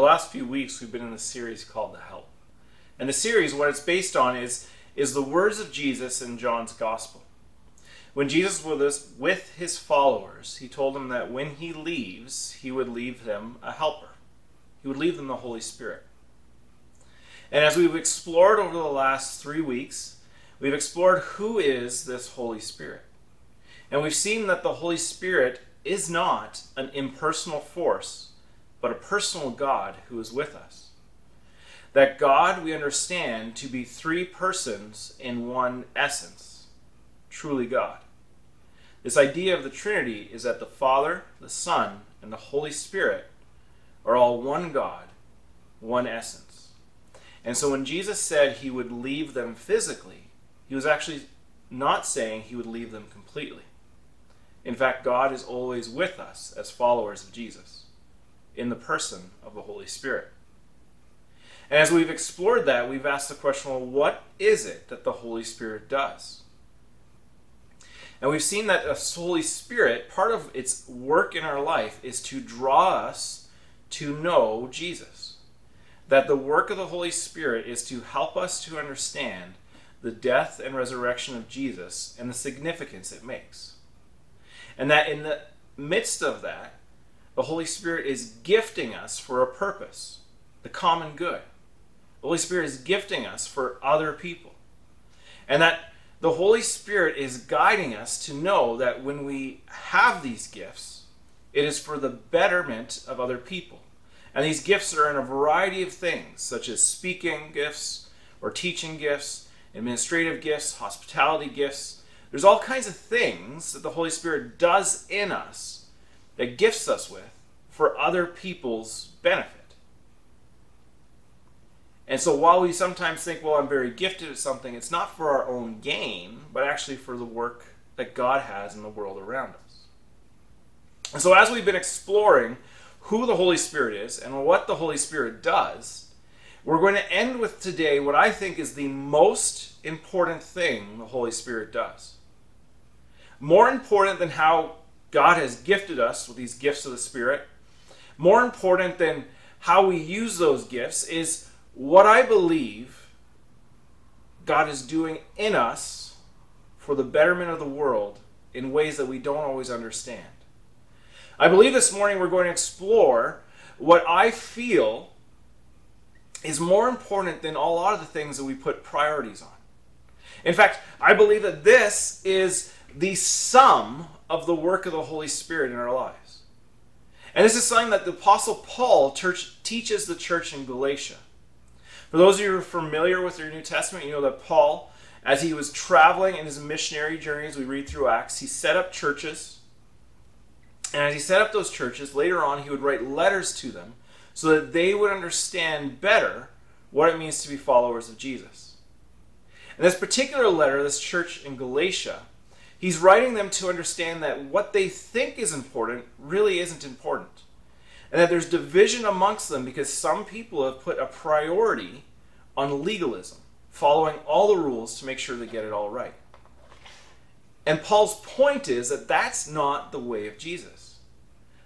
last few weeks, we've been in a series called The Help. And the series, what it's based on, is, is the words of Jesus in John's Gospel. When Jesus was with his followers, he told them that when he leaves, he would leave them a helper. He would leave them the Holy Spirit. And as we've explored over the last three weeks, we've explored who is this Holy Spirit. And we've seen that the Holy Spirit is not an impersonal force, but a personal God who is with us. That God we understand to be three persons in one essence, truly God. This idea of the Trinity is that the Father, the Son, and the Holy Spirit are all one God, one essence. And so when Jesus said he would leave them physically, he was actually not saying he would leave them completely. In fact, God is always with us as followers of Jesus in the person of the Holy Spirit. And as we've explored that, we've asked the question well, what is it that the Holy Spirit does? And we've seen that the Holy Spirit, part of its work in our life is to draw us to know Jesus. That the work of the Holy Spirit is to help us to understand the death and resurrection of Jesus and the significance it makes. And that in the midst of that, the Holy Spirit is gifting us for a purpose, the common good. The Holy Spirit is gifting us for other people. And that the Holy Spirit is guiding us to know that when we have these gifts, it is for the betterment of other people. And these gifts are in a variety of things, such as speaking gifts or teaching gifts, administrative gifts, hospitality gifts, there's all kinds of things that the Holy Spirit does in us that gifts us with for other people's benefit. And so while we sometimes think, well, I'm very gifted at something, it's not for our own gain, but actually for the work that God has in the world around us. And so as we've been exploring who the Holy Spirit is and what the Holy Spirit does, we're going to end with today what I think is the most important thing the Holy Spirit does more important than how God has gifted us with these gifts of the Spirit, more important than how we use those gifts, is what I believe God is doing in us for the betterment of the world in ways that we don't always understand. I believe this morning we're going to explore what I feel is more important than a lot of the things that we put priorities on. In fact, I believe that this is the sum of the work of the Holy Spirit in our lives. And this is something that the Apostle Paul church, teaches the church in Galatia. For those of you who are familiar with your New Testament, you know that Paul, as he was traveling in his missionary journeys, we read through Acts, he set up churches. And as he set up those churches, later on, he would write letters to them so that they would understand better what it means to be followers of Jesus. And this particular letter, this church in Galatia, He's writing them to understand that what they think is important really isn't important. And that there's division amongst them because some people have put a priority on legalism, following all the rules to make sure they get it all right. And Paul's point is that that's not the way of Jesus.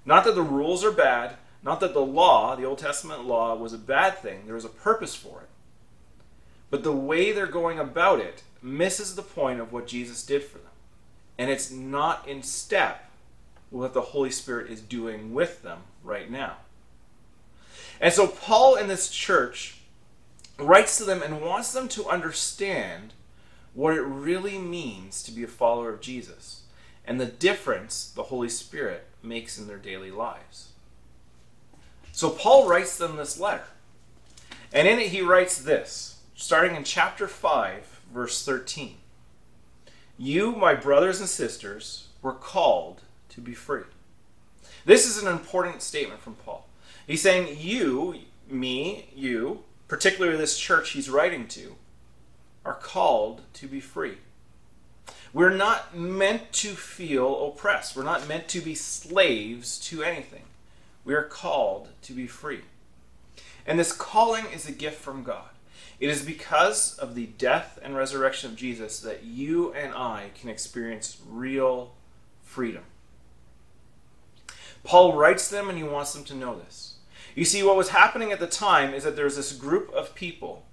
Not that the rules are bad, not that the law, the Old Testament law, was a bad thing. There was a purpose for it. But the way they're going about it misses the point of what Jesus did for them and it's not in step with what the Holy Spirit is doing with them right now. And so Paul in this church writes to them and wants them to understand what it really means to be a follower of Jesus and the difference the Holy Spirit makes in their daily lives. So Paul writes them this letter. And in it he writes this, starting in chapter 5, verse 13. You, my brothers and sisters, were called to be free. This is an important statement from Paul. He's saying, You, me, you, particularly this church he's writing to, are called to be free. We're not meant to feel oppressed. We're not meant to be slaves to anything. We are called to be free. And this calling is a gift from God. It is because of the death and resurrection of Jesus that you and I can experience real freedom. Paul writes them and he wants them to know this. You see, what was happening at the time is that there was this group of people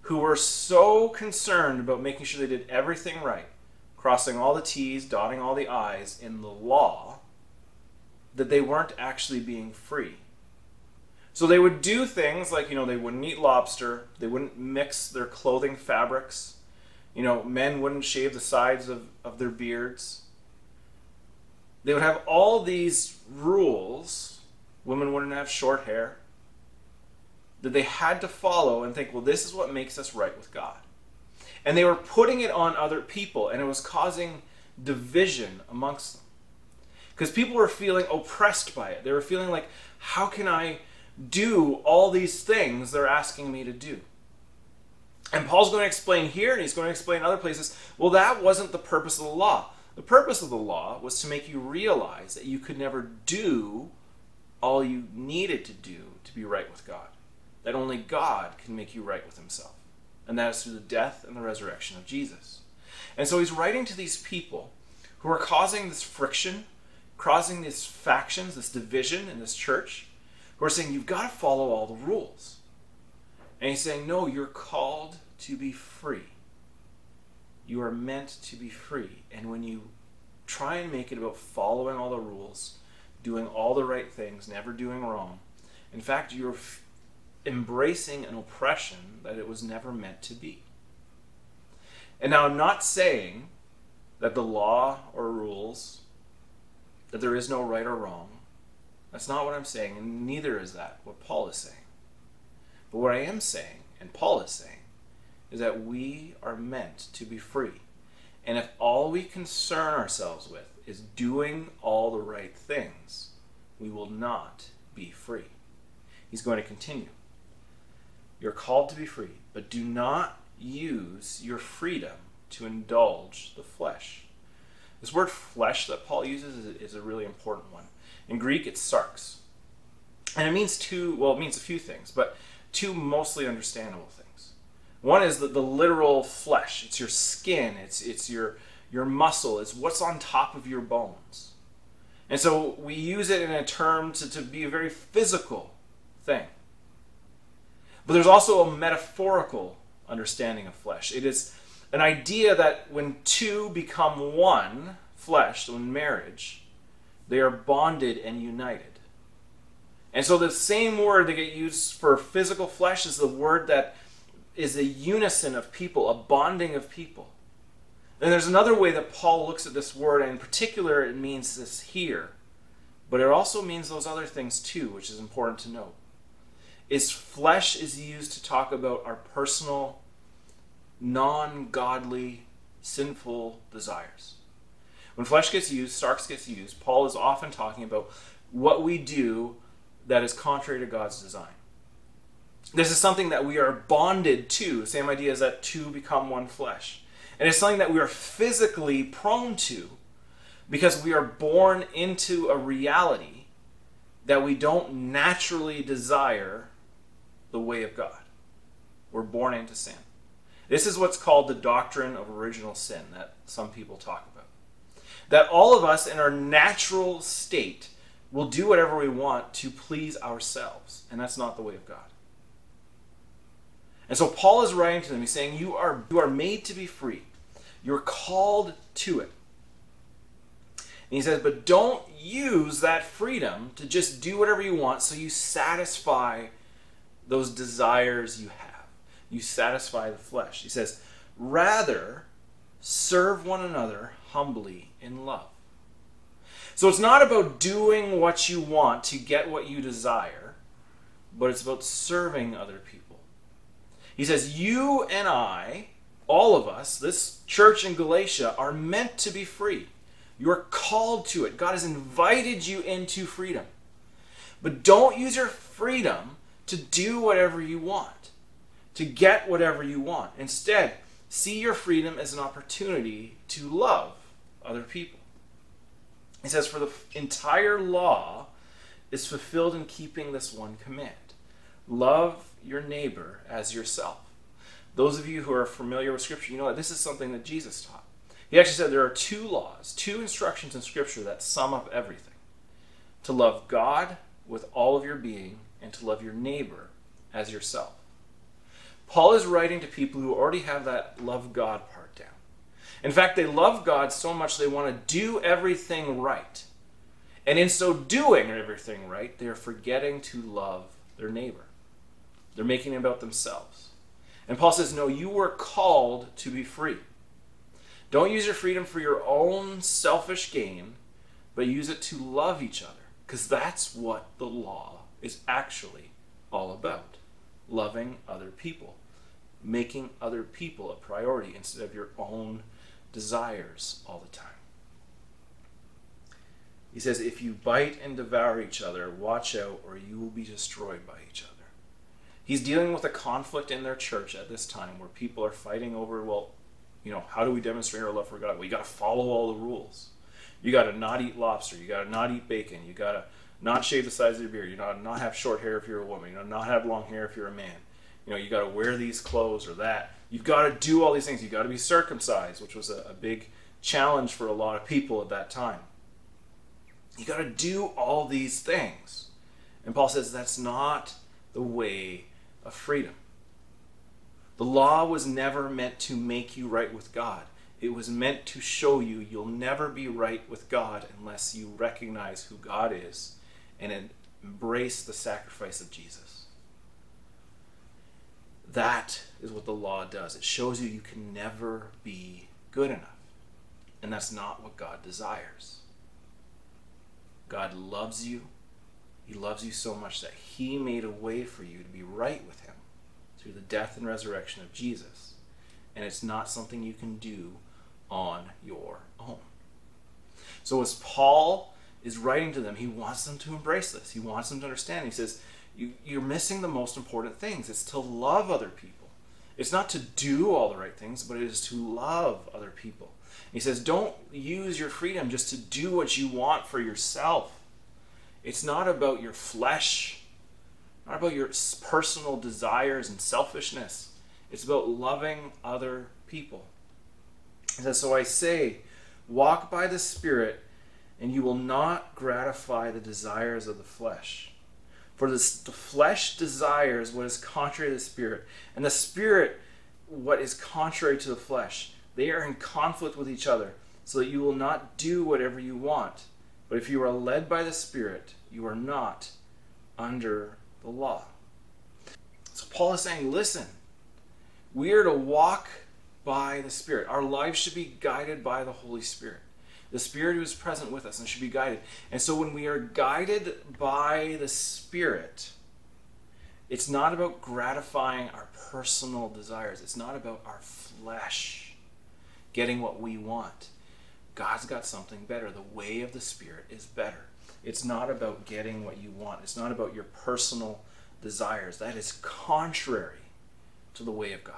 who were so concerned about making sure they did everything right, crossing all the T's, dotting all the I's in the law, that they weren't actually being free. So they would do things like, you know, they wouldn't eat lobster, they wouldn't mix their clothing fabrics, you know, men wouldn't shave the sides of, of their beards. They would have all these rules. Women wouldn't have short hair. That they had to follow and think, well, this is what makes us right with God. And they were putting it on other people, and it was causing division amongst them. Because people were feeling oppressed by it. They were feeling like, how can I do all these things they're asking me to do? And Paul's going to explain here, and he's going to explain other places, well, that wasn't the purpose of the law. The purpose of the law was to make you realize that you could never do all you needed to do to be right with God. That only God can make you right with himself. And that is through the death and the resurrection of Jesus. And so he's writing to these people who are causing this friction, causing these factions, this division in this church, who are saying, you've got to follow all the rules. And he's saying, No, you're called to be free. You are meant to be free. And when you try and make it about following all the rules, doing all the right things, never doing wrong, in fact, you're f- embracing an oppression that it was never meant to be. And now, I'm not saying that the law or rules, that there is no right or wrong. That's not what I'm saying, and neither is that what Paul is saying. But what I am saying, and Paul is saying, is that we are meant to be free. And if all we concern ourselves with is doing all the right things, we will not be free. He's going to continue. You're called to be free, but do not use your freedom to indulge the flesh. This word flesh that Paul uses is a really important one. In Greek, it's sarx. And it means two, well, it means a few things, but two mostly understandable things. One is the, the literal flesh. It's your skin. It's it's your your muscle. It's what's on top of your bones. And so we use it in a term to, to be a very physical thing. But there's also a metaphorical understanding of flesh. It is an idea that when two become one flesh, in marriage, they are bonded and united. And so the same word that get used for physical flesh is the word that is a unison of people, a bonding of people. And there's another way that Paul looks at this word, and in particular, it means this here. But it also means those other things too, which is important to note. Is flesh is used to talk about our personal, non godly, sinful desires. When flesh gets used, sarx gets used, Paul is often talking about what we do that is contrary to God's design. This is something that we are bonded to. Same idea as that two become one flesh. And it's something that we are physically prone to because we are born into a reality that we don't naturally desire the way of God. We're born into sin. This is what's called the doctrine of original sin that some people talk about. That all of us in our natural state we'll do whatever we want to please ourselves. And that's not the way of God. And so Paul is writing to them. He's saying, You are, you are made to be free. You're called to it. And he says, But don't use that freedom to just do whatever you want so you satisfy those desires you have. You satisfy the flesh. He says, Rather, serve one another humbly in love. So it's not about doing what you want to get what you desire, but it's about serving other people. He says, You and I, all of us, this church in Galatia, are meant to be free. You're called to it. God has invited you into freedom. But don't use your freedom to do whatever you want, to get whatever you want. Instead, see your freedom as an opportunity to love other people. He says, For the entire law is fulfilled in keeping this one command love your neighbor as yourself. Those of you who are familiar with Scripture, you know that this is something that Jesus taught. He actually said there are two laws, two instructions in Scripture that sum up everything to love God with all of your being and to love your neighbor as yourself. Paul is writing to people who already have that love God. In fact, they love God so much they want to do everything right. And in so doing everything right, they are forgetting to love their neighbor. They're making it about themselves. And Paul says, No, you were called to be free. Don't use your freedom for your own selfish gain, but use it to love each other. Because that's what the law is actually all about loving other people, making other people a priority instead of your own desires all the time. He says, If you bite and devour each other, watch out, or you will be destroyed by each other. He's dealing with a conflict in their church at this time where people are fighting over, well, you know, how do we demonstrate our love for God? Well, you got to follow all the rules. You got to not eat lobster. You got to not eat bacon. You got to not shave the sides of your beard. You got to not have short hair if you're a woman. You know, not have long hair if you're a man. You know, you got to wear these clothes or that. You've got to do all these things. You've got to be circumcised, which was a, a big challenge for a lot of people at that time. You got to do all these things. And Paul says that's not the way of freedom. The law was never meant to make you right with God. It was meant to show you you'll never be right with God unless you recognize who God is and embrace the sacrifice of Jesus. That is what the law does. It shows you you can never be good enough. And that's not what God desires. God loves you. He loves you so much that He made a way for you to be right with Him through the death and resurrection of Jesus. And it's not something you can do on your own. So, as Paul is writing to them, he wants them to embrace this. He wants them to understand. He says, you, You're missing the most important things. It's to love other people. It's not to do all the right things, but it is to love other people. He says, Don't use your freedom just to do what you want for yourself. It's not about your flesh not about your personal desires and selfishness. It's about loving other people. He says, So I say, walk by the Spirit, and you will not gratify the desires of the flesh. For this, the flesh desires what is contrary to the Spirit, and the Spirit what is contrary to the flesh. They are in conflict with each other, so that you will not do whatever you want. But if you are led by the Spirit, you are not under the law. So Paul is saying, listen, we are to walk by the Spirit. Our lives should be guided by the Holy Spirit. The Spirit who is present with us and should be guided. And so when we are guided by the Spirit, it's not about gratifying our personal desires. It's not about our flesh getting what we want. God's got something better. The way of the Spirit is better. It's not about getting what you want. It's not about your personal desires. That is contrary to the way of God.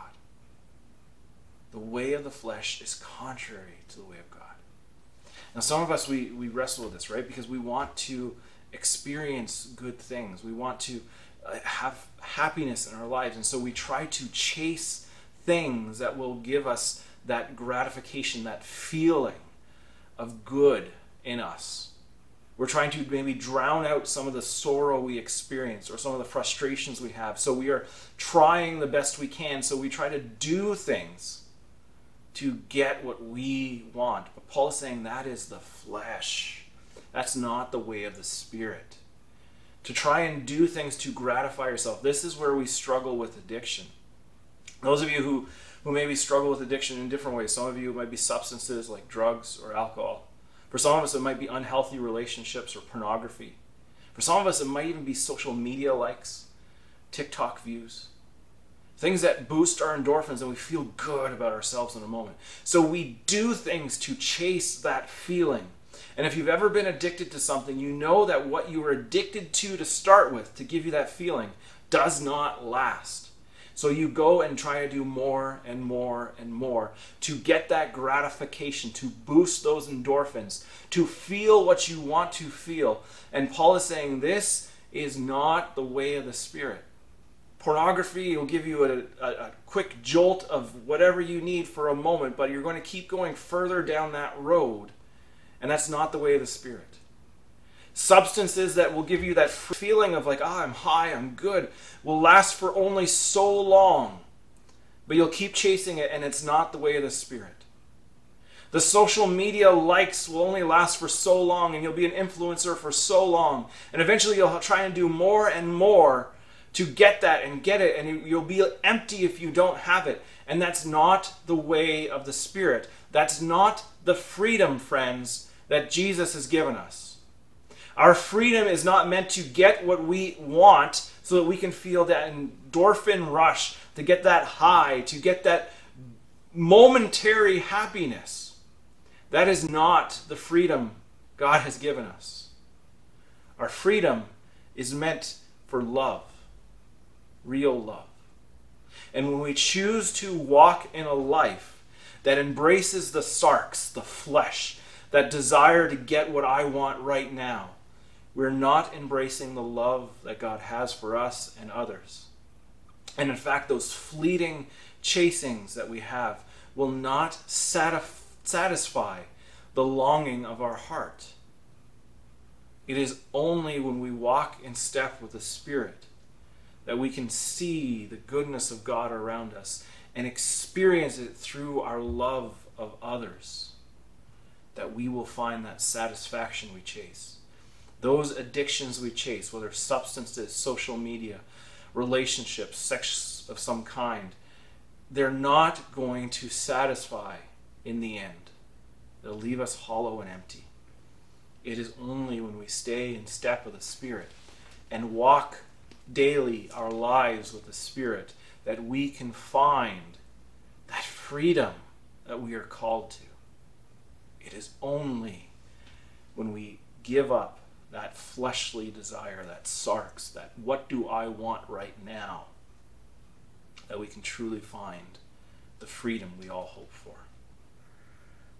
The way of the flesh is contrary to the way of God. Now, some of us, we, we wrestle with this, right? Because we want to experience good things. We want to uh, have happiness in our lives. And so we try to chase things that will give us that gratification, that feeling of good in us. We're trying to maybe drown out some of the sorrow we experience or some of the frustrations we have. So we are trying the best we can. So we try to do things to get what we want. But Paul is saying that is the flesh. That's not the way of the Spirit. To try and do things to gratify yourself. This is where we struggle with addiction. Those of you who, who maybe struggle with addiction in different ways, some of you might be substances like drugs or alcohol. For some of us, it might be unhealthy relationships or pornography. For some of us, it might even be social media likes, TikTok views, things that boost our endorphins and we feel good about ourselves in a moment. So we do things to chase that feeling. And if you've ever been addicted to something, you know that what you were addicted to to start with, to give you that feeling, does not last. So you go and try to do more and more and more to get that gratification, to boost those endorphins, to feel what you want to feel. And Paul is saying this is not the way of the Spirit. Pornography will give you a, a, a, quick jolt of whatever you need for a moment, but you're going to keep going further down that road. And that's not the way of the Spirit. Substances that will give you that feeling of like, ah, I'm high, I'm good, will last for only so long. But you'll keep chasing it, and it's not the way of the Spirit. The social media likes will only last for so long, and you'll be an influencer for so long. And eventually you'll try and do more and more to get that and get it, and you'll be empty if you don't have it. And that's not the way of the Spirit. That's not the freedom, friends, that Jesus has given us. Our freedom is not meant to get what we want so that we can feel that endorphin rush, to get that high, to get that momentary happiness. That is not the freedom God has given us. Our freedom is meant for love, real love. And when we choose to walk in a life that embraces the sarx, the flesh, that desire to get what I want right now, we're not embracing the love that God has for us and others. And in fact, those fleeting chasings that we have will not satisfy the longing of our heart. It is only when we walk in step with the Spirit that we can see the goodness of God around us and experience it through our love of others that we will find that satisfaction we chase. Those addictions we chase, whether substances, social media, relationships, sex of some kind, they're not going to satisfy in the end. They'll leave us hollow and empty. It is only when we stay in step with the Spirit and walk daily our lives with the Spirit that we can find that freedom that we are called to. It is only when we give up that fleshly desire, that sarx, that what do I want right now, that we can truly find the freedom we all hope for.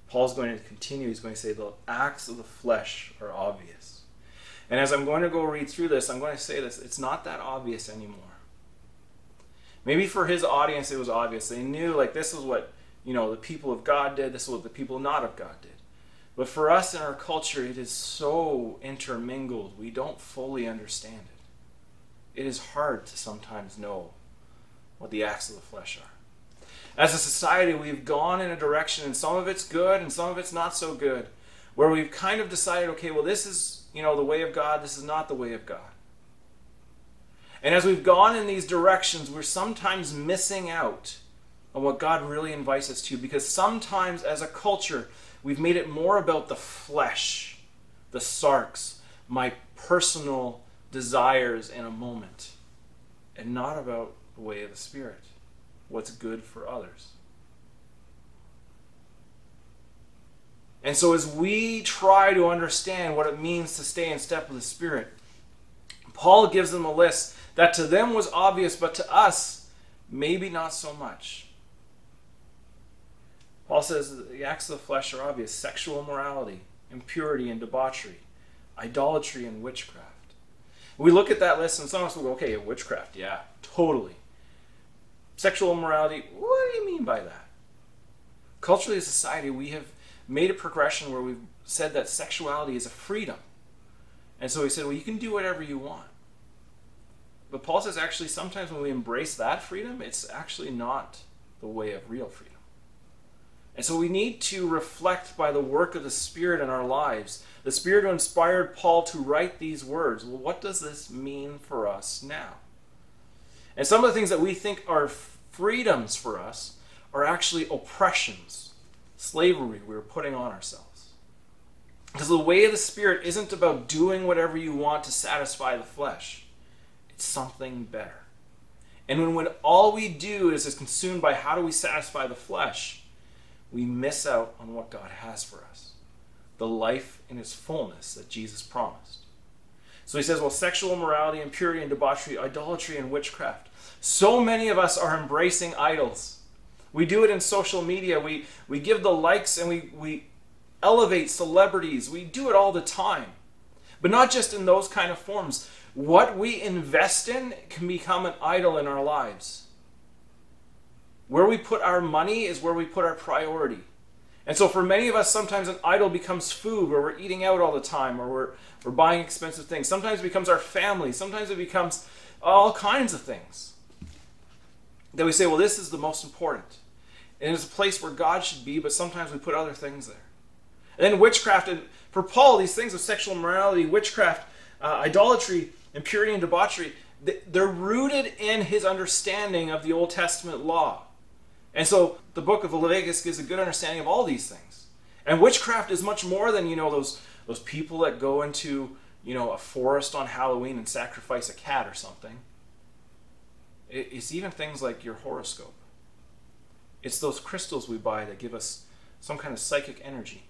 Paul's going to continue. He's going to say the acts of the flesh are obvious. And as I'm going to go read through this, I'm going to say this it's not that obvious anymore. Maybe for his audience it was obvious. They knew, like, this is what, you know, the people of God did, this is what the people not of God did. But for us in our culture, it is so intermingled, we don't fully understand it. It is hard to sometimes know what the acts of the flesh are. As a society, we've gone in a direction, and some of it's good and some of it's not so good, where we've kind of decided, okay, well, this is, you know, the way of God, this is not the way of God. And as we've gone in these directions, we're sometimes missing out on what God really invites us to because sometimes as a culture, We've made it more about the flesh, the sarx, my personal desires in a moment, and not about the way of the Spirit, what's good for others. And so, as we try to understand what it means to stay in step with the Spirit, Paul gives them a list that to them was obvious, but to us, maybe not so much. Paul says the acts of the flesh are obvious sexual immorality, impurity and debauchery, idolatry and witchcraft. We look at that list and some of us will go, okay, witchcraft, yeah, totally. Sexual immorality, what do you mean by that? Culturally, as a society, we have made a progression where we've said that sexuality is a freedom. And so he said, well, you can do whatever you want. But Paul says actually, sometimes when we embrace that freedom, it's actually not the way of real freedom. And so we need to reflect by the work of the Spirit in our lives. The Spirit who inspired Paul to write these words. Well, what does this mean for us now? And some of the things that we think are freedoms for us are actually oppressions, slavery we're putting on ourselves. Because the way of the Spirit isn't about doing whatever you want to satisfy the flesh, it's something better. And when, when all we do is, is consumed by how do we satisfy the flesh, we miss out on what God has for us the life in its fullness that Jesus promised. So he says, well, sexual immorality, impurity, and debauchery, idolatry, and witchcraft. So many of us are embracing idols. We do it in social media. We, we give the likes and we, we elevate celebrities. We do it all the time. But not just in those kind of forms. What we invest in can become an idol in our lives. Where we put our money is where we put our priority. And so for many of us, sometimes an idol becomes food where we're eating out all the time or we're, we're buying expensive things. Sometimes it becomes our family. Sometimes it becomes all kinds of things. That we say, well, this is the most important. And it's a place where God should be, but sometimes we put other things there. And then witchcraft, and for Paul, these things of sexual immorality, witchcraft, uh, idolatry, impurity, and debauchery, they're rooted in his understanding of the Old Testament law. And so the book of Leviticus gives a good understanding of all these things. And witchcraft is much more than, you know, those those people that go into, you know, a forest on Halloween and sacrifice a cat or something. It's even things like your horoscope. It's those crystals we buy that give us some kind of psychic energy.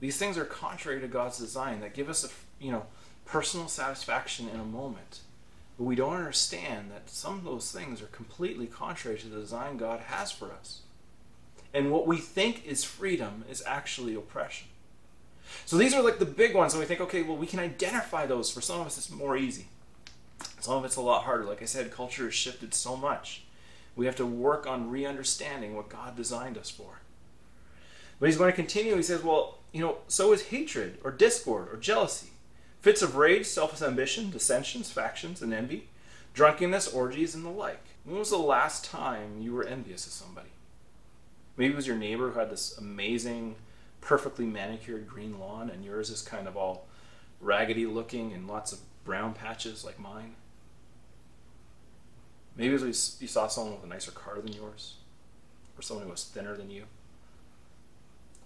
These things are contrary to God's design that give us a, you know, personal satisfaction in a moment. But we don't understand that some of those things are completely contrary to the design God has for us. And what we think is freedom is actually oppression. So these are like the big ones, and we think, okay, well, we can identify those. For some of us, it's more easy. Some of it's a lot harder. Like I said, culture has shifted so much. We have to work on re understanding what God designed us for. But he's going to continue. He says, well, you know, so is hatred or discord or jealousy fits of rage, selfish ambition, dissensions, factions, and envy, drunkenness, orgies, and the like. When was the last time you were envious of somebody? Maybe it was your neighbor who had this amazing, perfectly manicured green lawn, and yours is kind of all raggedy looking and lots of brown patches like mine. Maybe it was you saw someone with a nicer car than yours, or someone who was thinner than you,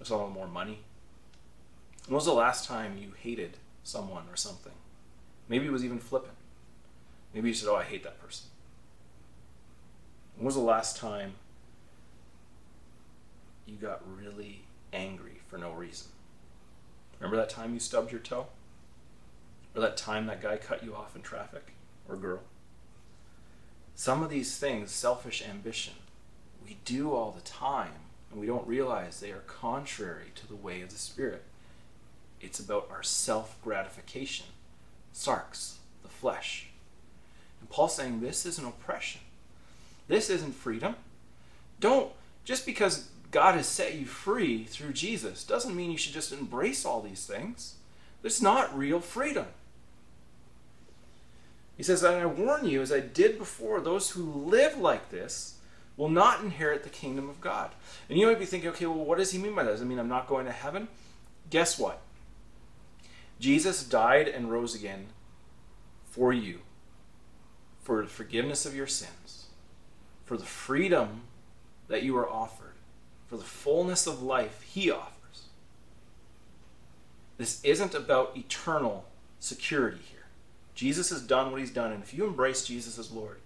or someone with more money. When was the last time you hated someone or something. Maybe it was even flippant. Maybe you said, Oh, I hate that person. When was the last time you got really angry for no reason? Remember that time you stubbed your toe? Or that time that guy cut you off in traffic? Or girl? Some of these things, selfish ambition, we do all the time, and we don't realize they are contrary to the way of the Spirit. It's about our self gratification. Sarx, the flesh. And Paul's saying this is an oppression. This isn't freedom. Don't, just because God has set you free through Jesus doesn't mean you should just embrace all these things. It's not real freedom. He says, And I warn you, as I did before, those who live like this will not inherit the kingdom of God. And you might be thinking, okay, well, what does he mean by that? Does it mean I'm not going to heaven? Guess what? Jesus died and rose again for you, for the forgiveness of your sins, for the freedom that you are offered, for the fullness of life He offers. This isn't about eternal security here. Jesus has done what He's done, and if you embrace Jesus as Lord,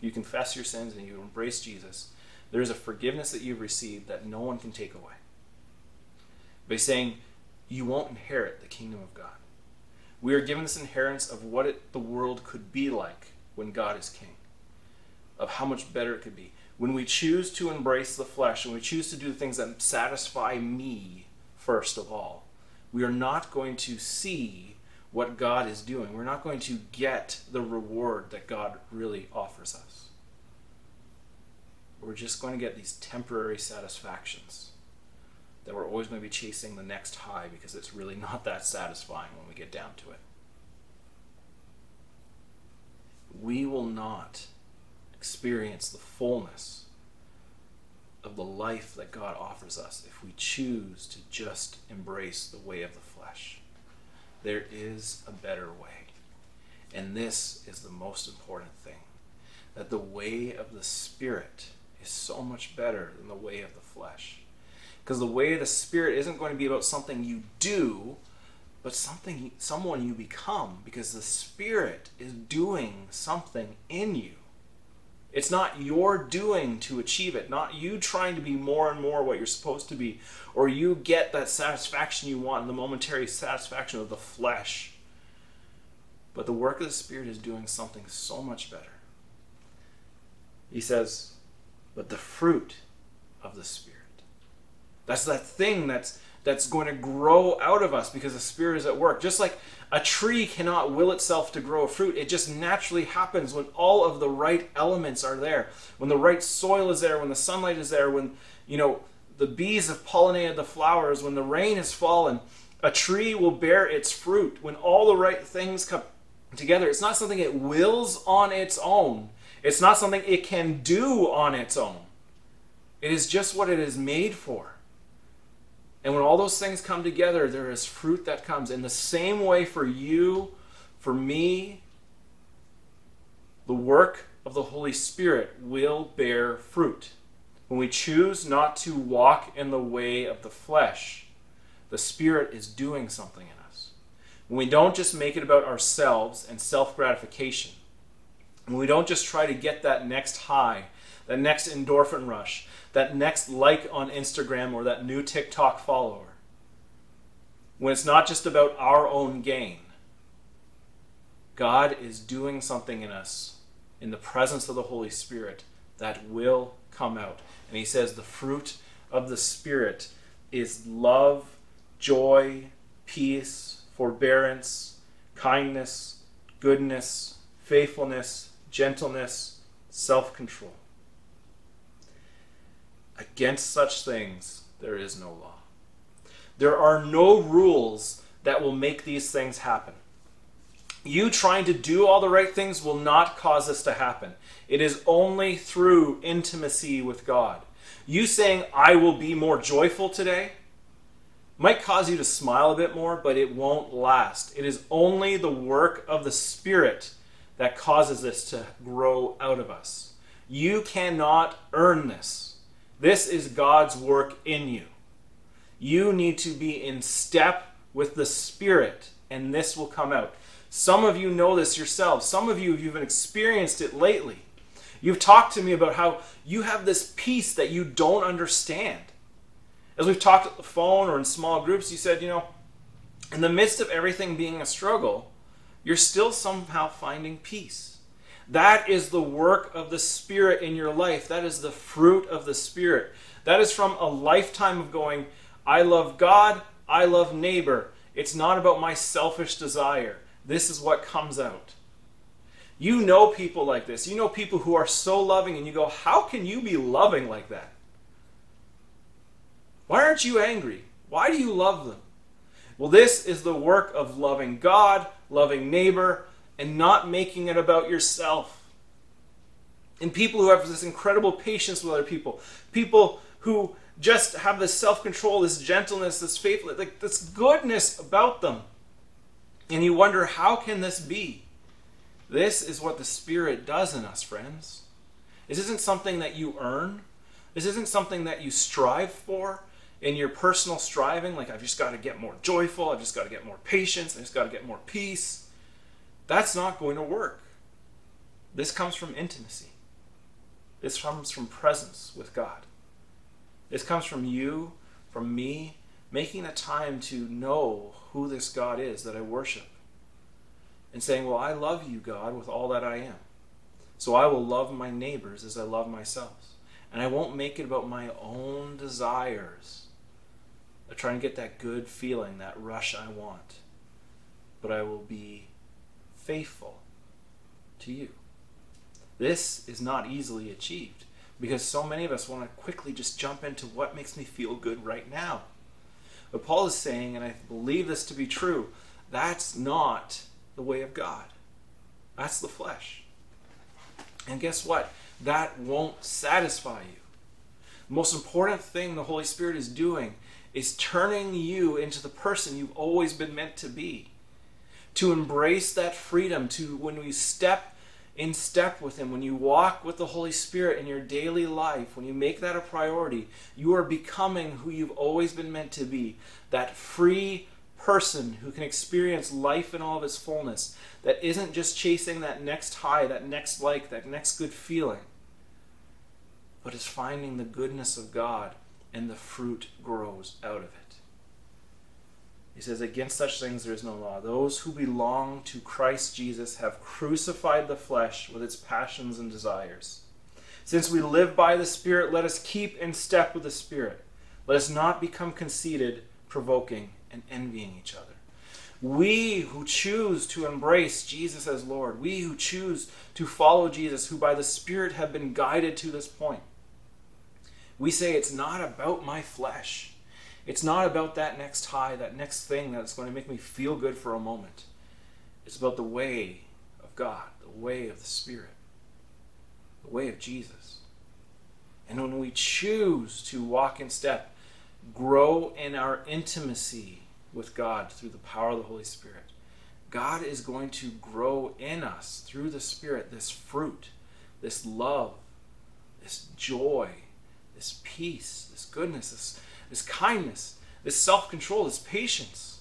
you confess your sins and you embrace Jesus, there is a forgiveness that you've received that no one can take away. By saying, you won't inherit the kingdom of God. We are given this inheritance of what it, the world could be like when God is king, of how much better it could be. When we choose to embrace the flesh and we choose to do things that satisfy me first of all, we are not going to see what God is doing. We're not going to get the reward that God really offers us. We're just going to get these temporary satisfactions that we're always going to be chasing the next high because it's really not that satisfying when we get down to it. We will not experience the fullness of the life that God offers us if we choose to just embrace the way of the flesh. There is a better way. And this is the most important thing that the way of the Spirit is so much better than the way of the flesh. Because the way of the Spirit isn't going to be about something you do, but something someone you become because the Spirit is doing something in you. It's not your doing to achieve it, not you trying to be more and more what you're supposed to be, or you get that satisfaction you want, the momentary satisfaction of the flesh. But the work of the Spirit is doing something so much better. He says, but the fruit of the Spirit that's that thing that's that's going to grow out of us because the Spirit is at work. Just like a tree cannot will itself to grow fruit, it just naturally happens when all of the right elements are there. When the right soil is there, when the sunlight is there, when you know the bees have pollinated the flowers, when the rain has fallen, a tree will bear its fruit. When all the right things come together, it's not something it wills on its own, it's not something it can do on its own. It is just what it is made for. And when all those things come together, there is fruit that comes. In the same way for you, for me, the work of the Holy Spirit will bear fruit. When we choose not to walk in the way of the flesh, the Spirit is doing something in us. When we don't just make it about ourselves and self gratification, when we don't just try to get that next high, that next endorphin rush, that next like on Instagram or that new TikTok follower, when it's not just about our own gain, God is doing something in us in the presence of the Holy Spirit that will come out. And he says the fruit of the Spirit is love, joy, peace, forbearance, kindness, goodness, faithfulness, gentleness, self control. Against such things there is no law. There are no rules that will make these things happen. You trying to do all the right things will not cause this to happen. It is only through intimacy with God. You saying, I will be more joyful today, might cause you to smile a bit more, but it won't last. It is only the work of the Spirit that causes this to grow out of us. You cannot earn this. This is God's work in you. You need to be in step with the Spirit, and this will come out. Some of you know this yourselves. Some of you, you've experienced it lately. You've talked to me about how you have this peace that you don't understand. As we've talked at the phone or in small groups, you said, you know, in the midst of everything being a struggle, you're still somehow finding peace. That is the work of the Spirit in your life. That is the fruit of the Spirit. That is from a lifetime of going, I love God, I love neighbor. It's not about my selfish desire. This is what comes out. You know people like this. You know people who are so loving, and you go, How can you be loving like that? Why aren't you angry? Why do you love them? Well, this is the work of loving God, loving neighbor, and not making it about yourself. And people who have this incredible patience with other people, people who just have this self control, this gentleness, this faithfulness, like this goodness about them. And you wonder, how can this be? This is what the Spirit does in us, friends. This isn't something that you earn. This isn't something that you strive for in your personal striving. Like, I've just got to get more joyful. I've just got to get more patience. I've just got to get more peace. That's not going to work. This comes from intimacy. This comes from presence with God. This comes from you, from me, making a time to know who this God is that I worship. And saying, Well, I love you, God, with all that I am. So I will love my neighbors as I love myself. And I won't make it about my own desires of trying to get that good feeling, that rush I want. But I will be faithful to you. This is not easily achieved because so many of us want to quickly just jump into what makes me feel good right now. But Paul is saying, and I believe this to be true, that's not the way of God. That's the flesh. And guess what? That won't satisfy you. The most important thing the Holy Spirit is doing is turning you into the person you've always been meant to be. To embrace that freedom, to when we step in step with Him, when you walk with the Holy Spirit in your daily life, when you make that a priority, you are becoming who you've always been meant to be that free person who can experience life in all of its fullness, that isn't just chasing that next high, that next like, that next good feeling, but is finding the goodness of God and the fruit grows out of it. He says, Against such things there is no law. Those who belong to Christ Jesus have crucified the flesh with its passions and desires. Since we live by the Spirit, let us keep in step with the Spirit. Let us not become conceited, provoking, and envying each other. We who choose to embrace Jesus as Lord, we who choose to follow Jesus, who by the Spirit have been guided to this point, We say it's not about my flesh. It's not about that next high, that next thing that's going to make me feel good for a moment. It's about the way of God, the way of the Spirit, the way of Jesus. And when we choose to walk in step, grow in our intimacy with God through the power of the Holy Spirit, God is going to grow in us through the Spirit this fruit, this love, this joy, this peace, this goodness, this, this kindness, this self control, this patience.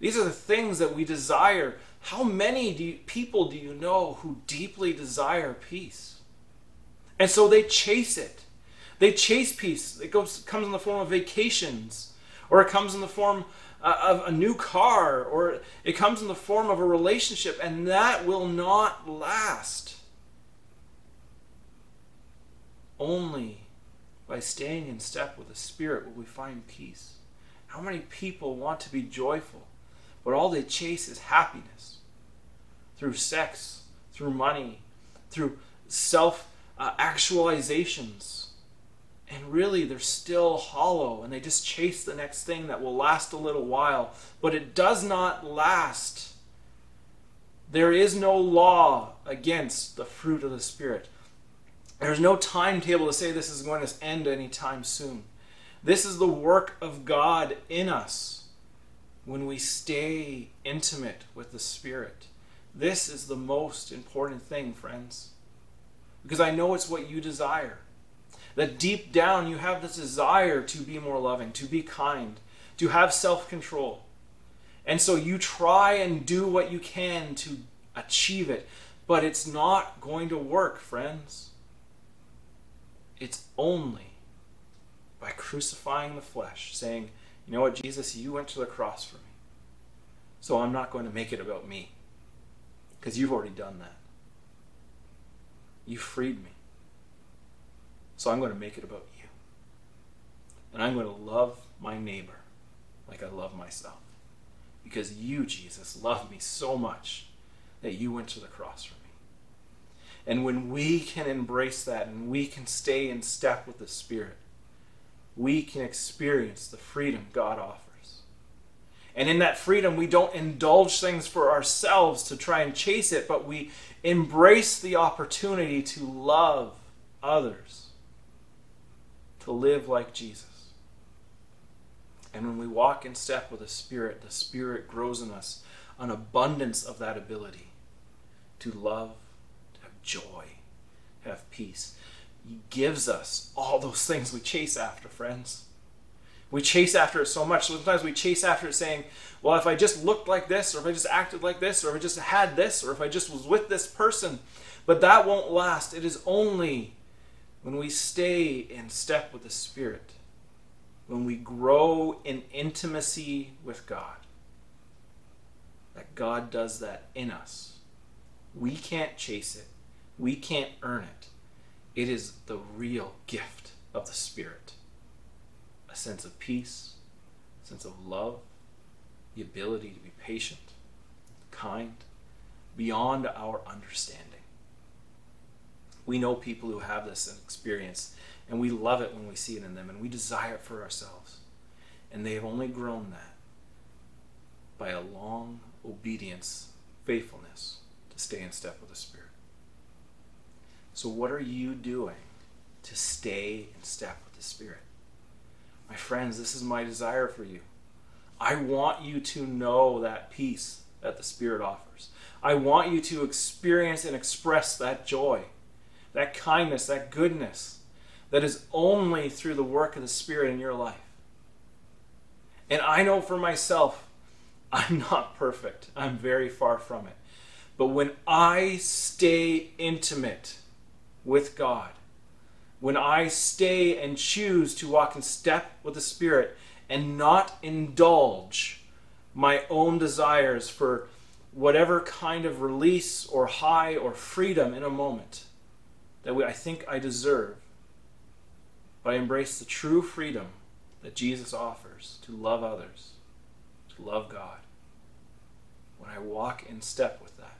These are the things that we desire. How many do you, people do you know who deeply desire peace? And so they chase it. They chase peace. It goes, comes in the form of vacations, or it comes in the form uh, of a new car, or it comes in the form of a relationship, and that will not last. Only by staying in step with the Spirit will we find peace. How many people want to be joyful, but all they chase is happiness through sex, through money, through self uh, actualizations? And really, they're still hollow and they just chase the next thing that will last a little while, but it does not last. There is no law against the fruit of the Spirit. There's no timetable to say this is going to end anytime soon. This is the work of God in us when we stay intimate with the Spirit. This is the most important thing, friends. Because I know it's what you desire. That deep down you have this desire to be more loving, to be kind, to have self control. And so you try and do what you can to achieve it. But it's not going to work, friends. It's only by crucifying the flesh, saying, you know what, Jesus, you went to the cross for me. So I'm not going to make it about me. Because you've already done that. You freed me. So I'm going to make it about you. And I'm going to love my neighbor like I love myself. Because you, Jesus, love me so much that you went to the cross for me. And when we can embrace that and we can stay in step with the Spirit, we can experience the freedom God offers. And in that freedom, we don't indulge things for ourselves to try and chase it, but we embrace the opportunity to love others, to live like Jesus. And when we walk in step with the Spirit, the Spirit grows in us an abundance of that ability to love joy, have peace. He gives us all those things we chase after, friends. We chase after it so much. Sometimes we chase after it saying, well, if I just looked like this, or if I just acted like this, or if I just had this, or if I just was with this person. But that won't last. It is only when we stay in step with the Spirit, when we grow in intimacy with God, that God does that in us. We can't chase it. We can't earn it. It is the real gift of the Spirit a sense of peace, a sense of love, the ability to be patient, kind, beyond our understanding. We know people who have this experience, and we love it when we see it in them, and we desire it for ourselves. And they have only grown that by a long obedience, faithfulness to stay in step with the Spirit. So, what are you doing to stay in step with the Spirit? My friends, this is my desire for you. I want you to know that peace that the Spirit offers. I want you to experience and express that joy, that kindness, that goodness that is only through the work of the Spirit in your life. And I know for myself, I'm not perfect. I'm very far from it. But when I stay intimate with God. When I stay and choose to walk in step with the Spirit and not indulge my own desires for whatever kind of release or high or freedom in a moment that I think I deserve, but I embrace the true freedom that Jesus offers to love others, to love God. When I walk in step with that,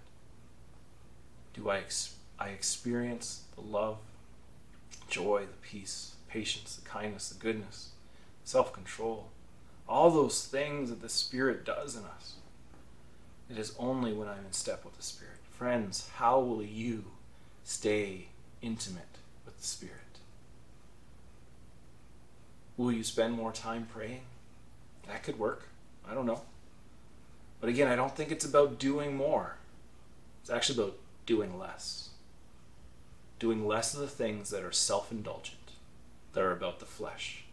do I, ex- I experience the love, joy, the peace, patience, the kindness, the goodness, self control, all those things that the Spirit does in us. It is only when I'm in step with the Spirit. Friends, how will you stay intimate with the Spirit? Will you spend more time praying? That could work. I don't know. But again, I don't think it's about doing more. It's actually about doing less. Doing less of the things that are self indulgent, that are about the flesh,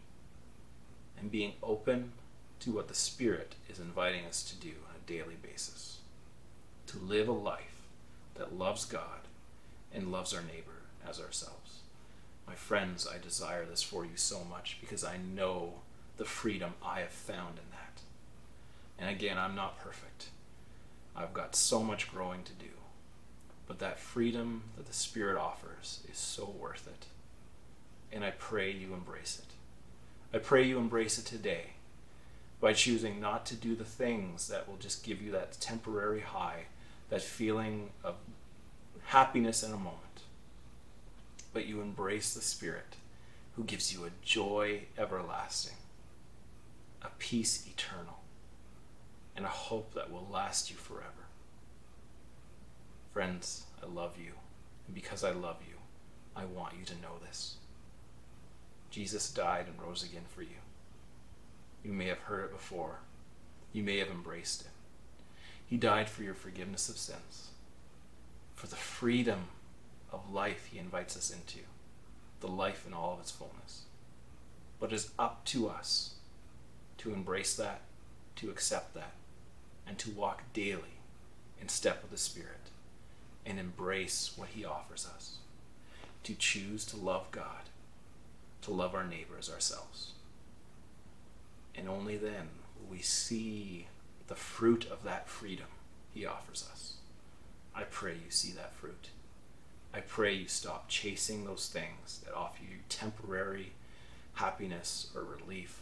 and being open to what the Spirit is inviting us to do on a daily basis. To live a life that loves God and loves our neighbor as ourselves. My friends, I desire this for you so much because I know the freedom I have found in that. And again, I'm not perfect. I've got so much growing to do. But that freedom that the Spirit offers is so worth it. And I pray you embrace it. I pray you embrace it today by choosing not to do the things that will just give you that temporary high, that feeling of happiness in a moment. But you embrace the Spirit who gives you a joy everlasting, a peace eternal, and a hope that will last you forever. Friends, I love you. And because I love you, I want you to know this. Jesus died and rose again for you. You may have heard it before. You may have embraced it. He died for your forgiveness of sins, for the freedom of life he invites us into, the life in all of its fullness. But it is up to us to embrace that, to accept that, and to walk daily in step with the Spirit and embrace what he offers us. To choose to love God, to love our neighbors ourselves. And only then will we see the fruit of that freedom he offers us. I pray you see that fruit. I pray you stop chasing those things that offer you temporary happiness or relief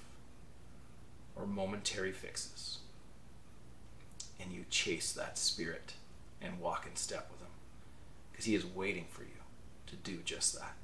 or momentary fixes. And you chase that spirit and walk in step with him because he is waiting for you to do just that.